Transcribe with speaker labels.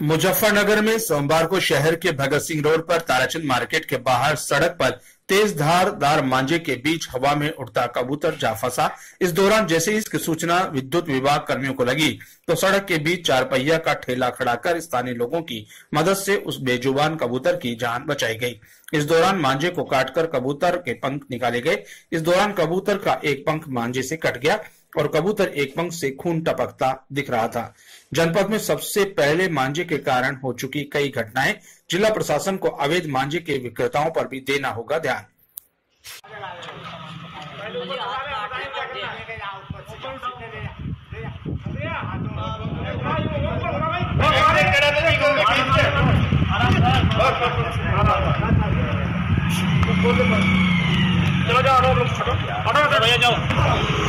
Speaker 1: मुजफ्फरनगर में सोमवार को शहर के भगत सिंह रोड पर ताराचंद मार्केट के बाहर सड़क पर तेज धारदार मांझे के बीच हवा में उड़ता कबूतर जा फंसा। इस दौरान जैसे ही इसकी सूचना विद्युत विभाग कर्मियों को लगी तो सड़क के बीच चार पहिया का ठेला खड़ा कर स्थानीय लोगों की मदद से उस बेजुबान कबूतर की जान बचाई गई। इस दौरान मांझे को काटकर कबूतर के पंख निकाले गए। इस दौरान कबूतर का एक पंख मांझे से कट गया। और कबूतर एक पंख से खून टपकता दिख रहा था जनपद में सबसे पहले मांझे के कारण हो चुकी कई घटनाएँ जिला प्रशासन को अवैध मांझे के विक्रेताओं पर भी देना होगा ध्यान
Speaker 2: चलो जाओ जाओ